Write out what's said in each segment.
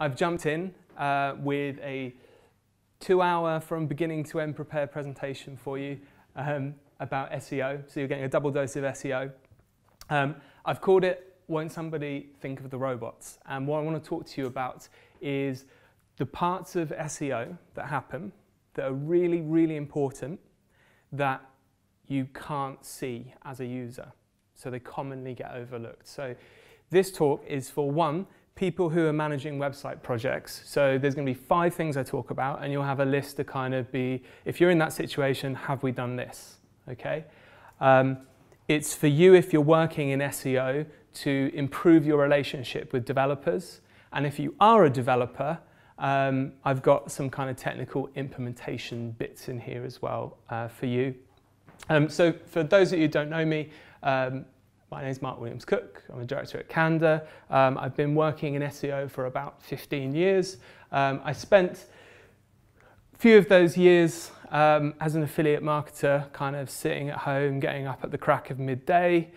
I've jumped in uh, with a two hour from beginning to end prepared presentation for you um, about SEO. So you're getting a double dose of SEO. Um, I've called it Won't Somebody Think of the Robots? And what I want to talk to you about is the parts of SEO that happen that are really, really important that you can't see as a user. So they commonly get overlooked. So this talk is for one, people who are managing website projects. So there's going to be five things I talk about, and you'll have a list to kind of be, if you're in that situation, have we done this? Okay. Um, it's for you if you're working in SEO to improve your relationship with developers. And if you are a developer, um, I've got some kind of technical implementation bits in here as well uh, for you. Um, so for those of you who don't know me, um, my name is Mark Williams Cook. I'm a director at Candour. Um, I've been working in SEO for about 15 years. Um, I spent a few of those years um, as an affiliate marketer, kind of sitting at home, getting up at the crack of midday,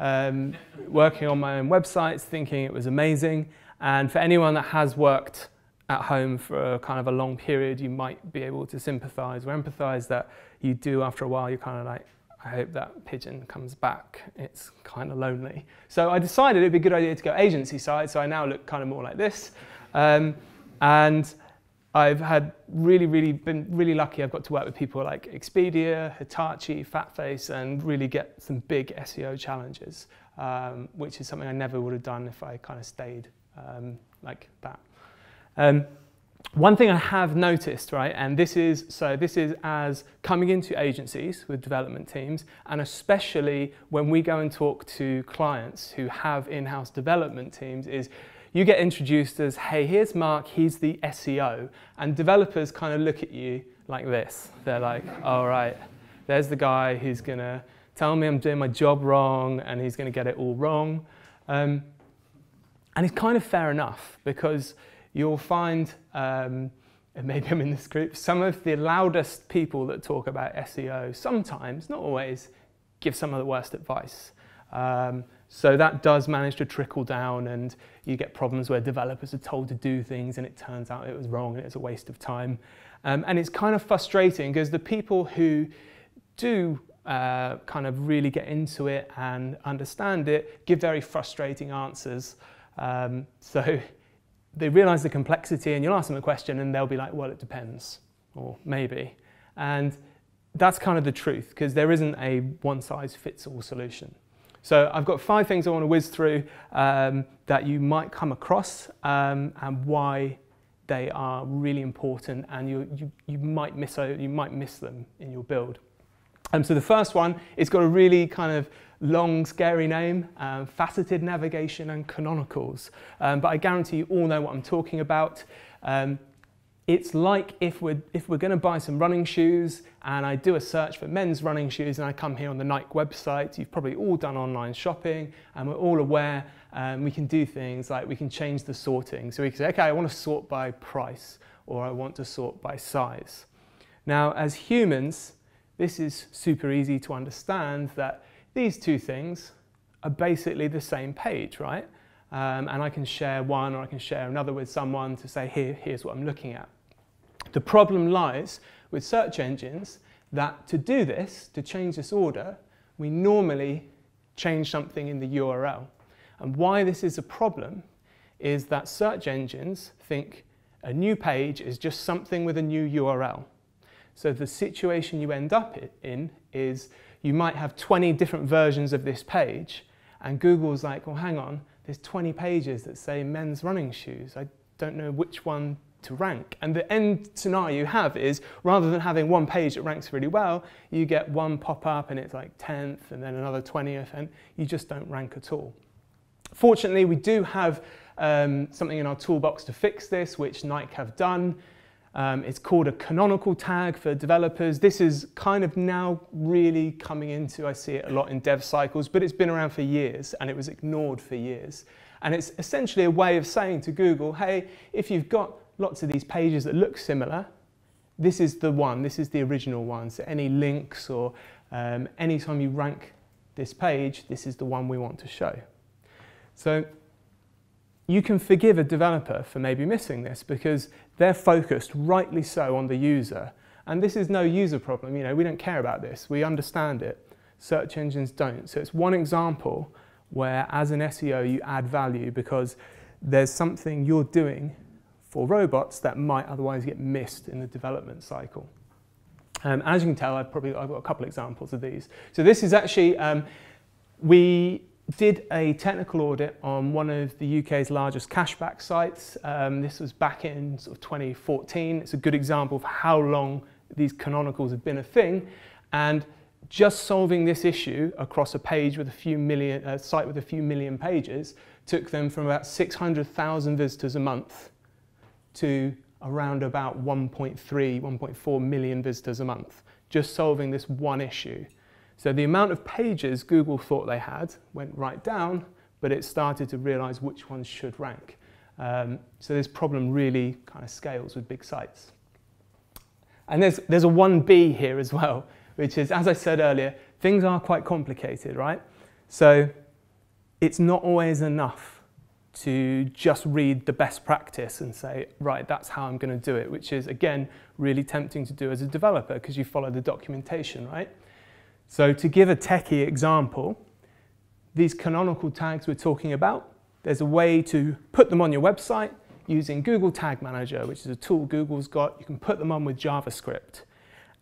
um, working on my own websites, thinking it was amazing. And for anyone that has worked at home for a kind of a long period, you might be able to sympathize or empathize that you do after a while, you're kind of like, I hope that pigeon comes back. It's kind of lonely. So I decided it'd be a good idea to go agency side. So I now look kind of more like this. Um, and I've had really, really been really lucky. I've got to work with people like Expedia, Hitachi, Fatface, and really get some big SEO challenges, um, which is something I never would have done if I kind of stayed um, like that. One thing I have noticed, right, and this is so this is as coming into agencies with development teams, and especially when we go and talk to clients who have in-house development teams, is you get introduced as, hey, here's Mark, he's the SEO, and developers kind of look at you like this. They're like, all right, there's the guy who's gonna tell me I'm doing my job wrong, and he's gonna get it all wrong, um, and it's kind of fair enough because you'll find, um, and maybe I'm in this group, some of the loudest people that talk about SEO sometimes, not always, give some of the worst advice. Um, so that does manage to trickle down and you get problems where developers are told to do things and it turns out it was wrong and it's a waste of time. Um, and it's kind of frustrating because the people who do uh, kind of really get into it and understand it give very frustrating answers. Um, so they realize the complexity and you'll ask them a question and they'll be like, well, it depends, or maybe. And that's kind of the truth because there isn't a one size fits all solution. So I've got five things I want to whiz through um, that you might come across um, and why they are really important and you, you, you, might miss, you might miss them in your build. Um, so the first one, it's got a really kind of long, scary name, um, faceted navigation and canonicals. Um, but I guarantee you all know what I'm talking about. Um, it's like if we're, if we're going to buy some running shoes and I do a search for men's running shoes and I come here on the Nike website, you've probably all done online shopping and we're all aware um, we can do things like we can change the sorting. So we can say, okay, I want to sort by price or I want to sort by size. Now, as humans, this is super easy to understand that these two things are basically the same page, right? Um, and I can share one or I can share another with someone to say, here, here's what I'm looking at. The problem lies with search engines that to do this, to change this order, we normally change something in the URL. And why this is a problem is that search engines think a new page is just something with a new URL. So the situation you end up in is you might have 20 different versions of this page, and Google's like, well, hang on, there's 20 pages that say men's running shoes. I don't know which one to rank. And the end scenario you have is rather than having one page that ranks really well, you get one pop up and it's like 10th and then another 20th, and you just don't rank at all. Fortunately, we do have um, something in our toolbox to fix this, which Nike have done. Um, it's called a canonical tag for developers. This is kind of now really coming into, I see it a lot in dev cycles, but it's been around for years and it was ignored for years. And it's essentially a way of saying to Google, hey, if you've got lots of these pages that look similar, this is the one, this is the original one. So any links or um, anytime you rank this page, this is the one we want to show. So you can forgive a developer for maybe missing this because they're focused, rightly so, on the user. And this is no user problem. You know, we don't care about this. We understand it. Search engines don't. So it's one example where, as an SEO, you add value because there's something you're doing for robots that might otherwise get missed in the development cycle. Um, as you can tell, I've probably I've got a couple examples of these. So this is actually, um, we did a technical audit on one of the UK's largest cashback sites. Um, this was back in sort of 2014. It's a good example of how long these canonicals have been a thing. And just solving this issue across a page with a few million, a site with a few million pages took them from about 600,000 visitors a month to around about 1.3, 1.4 million visitors a month, just solving this one issue. So the amount of pages Google thought they had went right down, but it started to realize which ones should rank. Um, so this problem really kind of scales with big sites. And there's, there's a 1B here as well, which is, as I said earlier, things are quite complicated, right? So it's not always enough to just read the best practice and say, right, that's how I'm going to do it, which is, again, really tempting to do as a developer because you follow the documentation, right? So to give a techie example, these canonical tags we're talking about, there's a way to put them on your website using Google Tag Manager, which is a tool Google's got. You can put them on with JavaScript.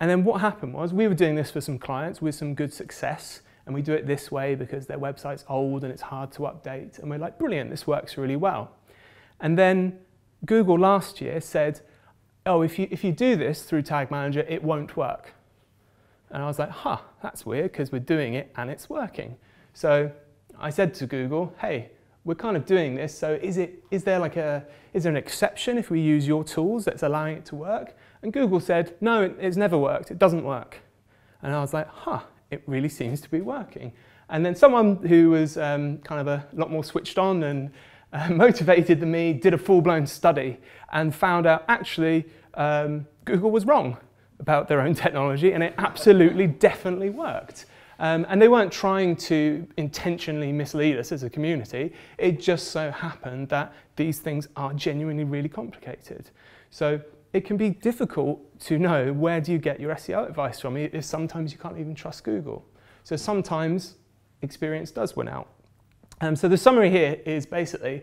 And then what happened was we were doing this for some clients with some good success. And we do it this way because their website's old and it's hard to update. And we're like, brilliant, this works really well. And then Google last year said, oh, if you, if you do this through Tag Manager, it won't work. And I was like, huh, that's weird because we're doing it and it's working. So I said to Google, hey, we're kind of doing this, so is, it, is, there like a, is there an exception if we use your tools that's allowing it to work? And Google said, no, it, it's never worked, it doesn't work. And I was like, huh, it really seems to be working. And then someone who was um, kind of a lot more switched on and uh, motivated than me did a full-blown study and found out actually um, Google was wrong about their own technology and it absolutely definitely worked. Um, and they weren't trying to intentionally mislead us as a community. It just so happened that these things are genuinely really complicated. So it can be difficult to know where do you get your SEO advice from. If sometimes you can't even trust Google. So sometimes experience does win out. Um, so the summary here is basically,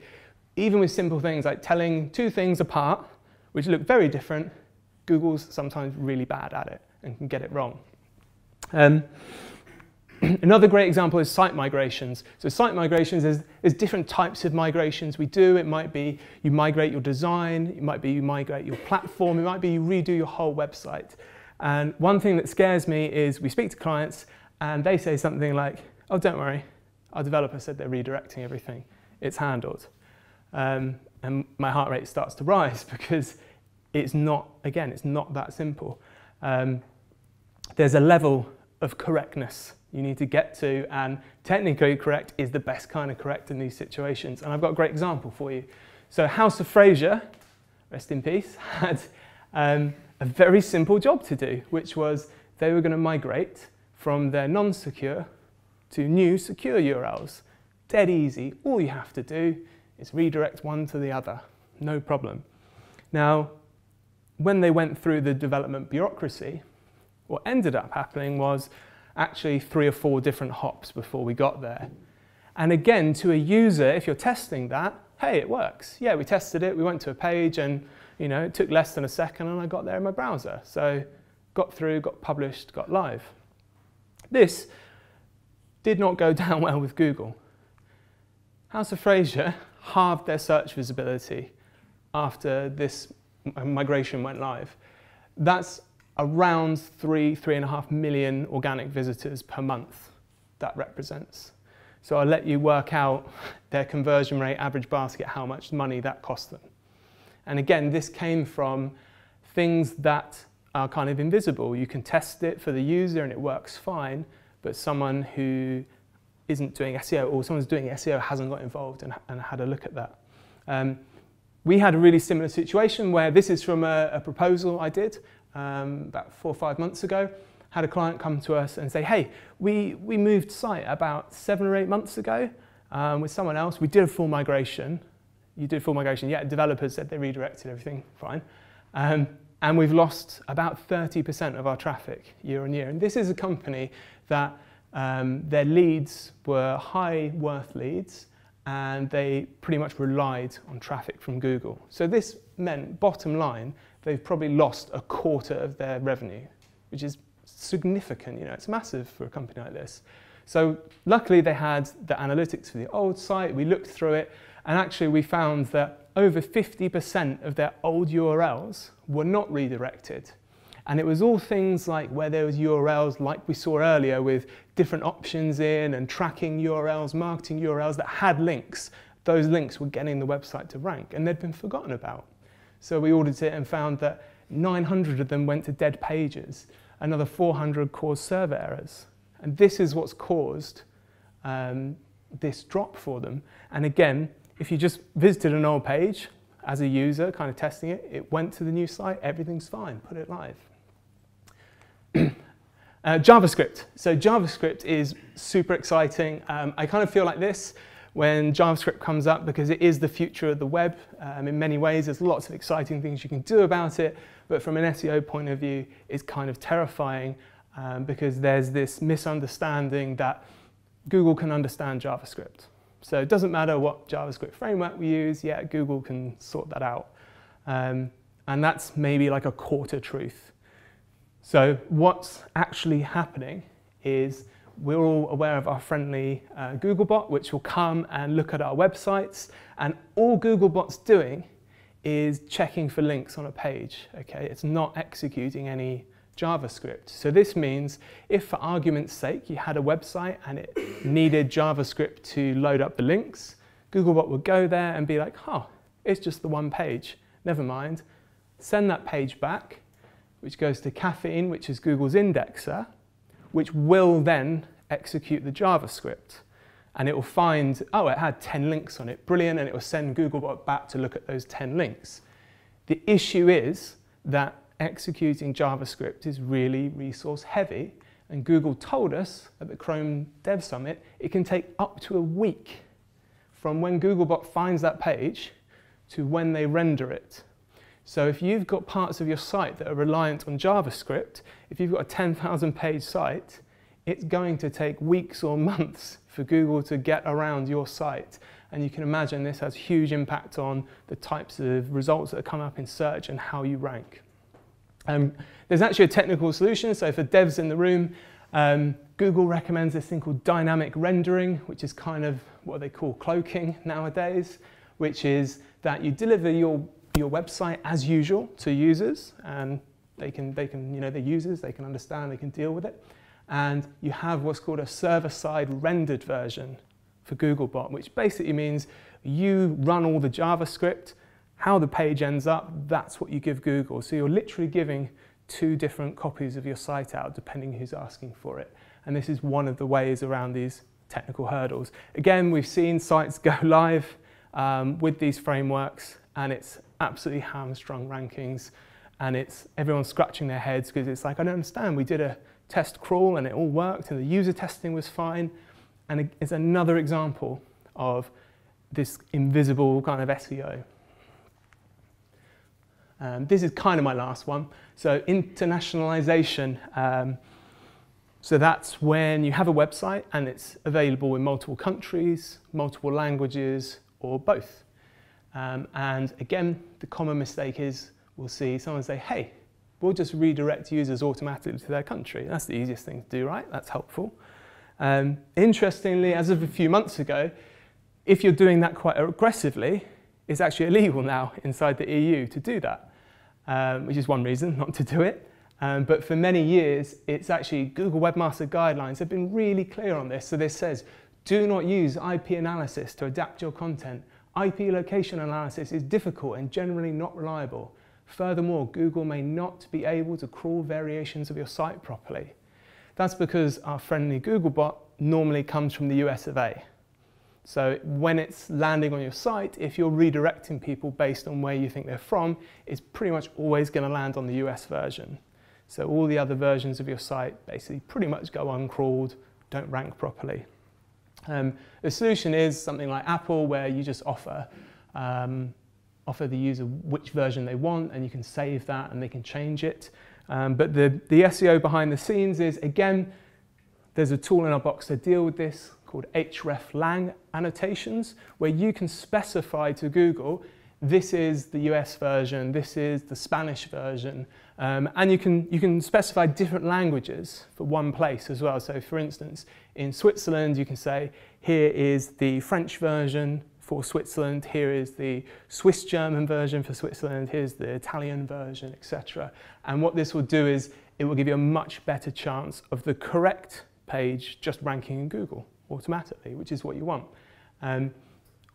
even with simple things like telling two things apart, which look very different, Google's sometimes really bad at it and can get it wrong. Um, another great example is site migrations. So site migrations is, is different types of migrations we do. It might be you migrate your design, it might be you migrate your platform, it might be you redo your whole website. And one thing that scares me is we speak to clients and they say something like, oh, don't worry, our developer said they're redirecting everything. It's handled. Um, and my heart rate starts to rise because it's not, again, it's not that simple. Um, there's a level of correctness you need to get to, and technically correct is the best kind of correct in these situations. And I've got a great example for you. So House of Fraser, rest in peace, had um, a very simple job to do, which was they were going to migrate from their non-secure to new secure URLs. Dead easy. All you have to do is redirect one to the other. No problem. Now, when they went through the development bureaucracy, what ended up happening was actually three or four different hops before we got there. And again, to a user, if you're testing that, hey, it works. Yeah, we tested it, we went to a page and you know, it took less than a second and I got there in my browser. So got through, got published, got live. This did not go down well with Google. House of Fraser halved their search visibility after this migration went live. That's around three, three and a half million organic visitors per month that represents. So I'll let you work out their conversion rate, average basket, how much money that cost them. And again, this came from things that are kind of invisible. You can test it for the user and it works fine, but someone who isn't doing SEO or someone's doing SEO hasn't got involved and, and had a look at that. Um, we had a really similar situation where this is from a, a proposal I did um, about four or five months ago. Had a client come to us and say, hey, we, we moved site about seven or eight months ago um, with someone else. We did a full migration. you did full migration. Yeah, developers said they redirected everything, fine. Um, and we've lost about 30% of our traffic year on year. And this is a company that um, their leads were high worth leads and they pretty much relied on traffic from Google. So this meant, bottom line, they've probably lost a quarter of their revenue, which is significant, you know, it's massive for a company like this. So luckily they had the analytics for the old site, we looked through it, and actually we found that over 50% of their old URLs were not redirected. And it was all things like where there was URLs like we saw earlier with different options in and tracking URLs, marketing URLs that had links. Those links were getting the website to rank and they'd been forgotten about. So we audited it and found that 900 of them went to dead pages. Another 400 caused server errors. And this is what's caused um, this drop for them. And again, if you just visited an old page as a user, kind of testing it, it went to the new site, everything's fine, put it live. Uh, JavaScript. So JavaScript is super exciting. Um, I kind of feel like this when JavaScript comes up because it is the future of the web um, in many ways. There's lots of exciting things you can do about it, but from an SEO point of view, it's kind of terrifying um, because there's this misunderstanding that Google can understand JavaScript. So it doesn't matter what JavaScript framework we use, yeah, Google can sort that out. Um, and that's maybe like a quarter truth. So what's actually happening is we're all aware of our friendly uh, Googlebot, which will come and look at our websites. And all Googlebot's doing is checking for links on a page. Okay, It's not executing any JavaScript. So this means if for argument's sake you had a website and it needed JavaScript to load up the links, Googlebot would go there and be like, huh, it's just the one page. Never mind. Send that page back, which goes to Caffeine, which is Google's indexer, which will then execute the JavaScript. And it will find, oh, it had 10 links on it, brilliant, and it will send Googlebot back to look at those 10 links. The issue is that executing JavaScript is really resource heavy. And Google told us at the Chrome Dev Summit, it can take up to a week from when Googlebot finds that page to when they render it. So if you've got parts of your site that are reliant on JavaScript, if you've got a 10,000 page site, it's going to take weeks or months for Google to get around your site. And you can imagine this has huge impact on the types of results that come up in search and how you rank. Um, there's actually a technical solution, so for devs in the room, um, Google recommends this thing called dynamic rendering, which is kind of what they call cloaking nowadays, which is that you deliver your, your website as usual to users, and they can, they can, you know, they're users, they can understand, they can deal with it. And you have what's called a server-side rendered version for Googlebot, which basically means you run all the JavaScript, how the page ends up, that's what you give Google. So you're literally giving two different copies of your site out depending who's asking for it. And this is one of the ways around these technical hurdles. Again, we've seen sites go live um, with these frameworks and it's absolutely hamstrung rankings and it's everyone scratching their heads because it's like, I don't understand, we did a test crawl and it all worked and the user testing was fine. And it's another example of this invisible kind of SEO. Um, this is kind of my last one. So internationalization. Um, so that's when you have a website and it's available in multiple countries, multiple languages, or both. Um, and again, the common mistake is we'll see someone say, hey, we'll just redirect users automatically to their country. That's the easiest thing to do, right? That's helpful. Um, interestingly, as of a few months ago, if you're doing that quite aggressively, it's actually illegal now inside the EU to do that um, which is one reason not to do it. Um, but for many years, it's actually Google Webmaster Guidelines have been really clear on this. So this says, do not use IP analysis to adapt your content. IP location analysis is difficult and generally not reliable. Furthermore, Google may not be able to crawl variations of your site properly. That's because our friendly Googlebot normally comes from the US of A. So when it's landing on your site, if you're redirecting people based on where you think they're from, it's pretty much always going to land on the US version. So all the other versions of your site basically pretty much go uncrawled, don't rank properly. Um, the solution is something like Apple, where you just offer um, offer the user which version they want and you can save that and they can change it. Um, but the, the SEO behind the scenes is, again, there's a tool in our box to deal with this called hreflang annotations, where you can specify to Google, this is the US version, this is the Spanish version, um, and you can, you can specify different languages for one place as well. So for instance, in Switzerland, you can say, here is the French version for Switzerland, here is the Swiss German version for Switzerland, here's the Italian version, etc. And what this will do is it will give you a much better chance of the correct page just ranking in Google automatically, which is what you want. Um,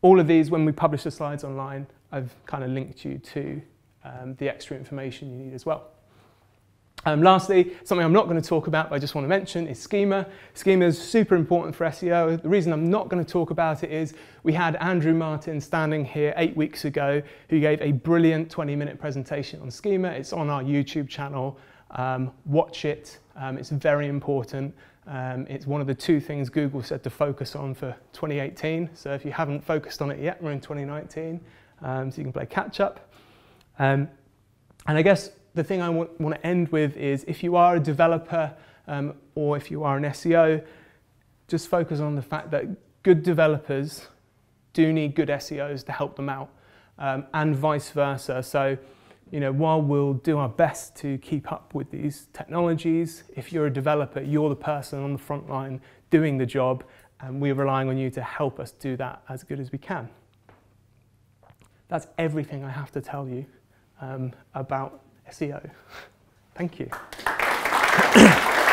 all of these, when we publish the slides online, I've kind of linked you to um, the extra information you need as well. Um, lastly, something I'm not going to talk about, but I just want to mention is schema. Schema is super important for SEO. The reason I'm not going to talk about it is we had Andrew Martin standing here eight weeks ago who gave a brilliant 20 minute presentation on schema. It's on our YouTube channel. Um, watch it. Um, it's very important. Um, it's one of the two things Google said to focus on for 2018. So if you haven't focused on it yet, we're in 2019, um, so you can play catch up. Um, and I guess the thing I want, want, to end with is if you are a developer um, or if you are an SEO, just focus on the fact that good developers do need good SEOs to help them out um, and vice versa. So you know, while we'll do our best to keep up with these technologies, if you're a developer, you're the person on the front line doing the job, and we're relying on you to help us do that as good as we can. That's everything I have to tell you um, about SEO. Thank you.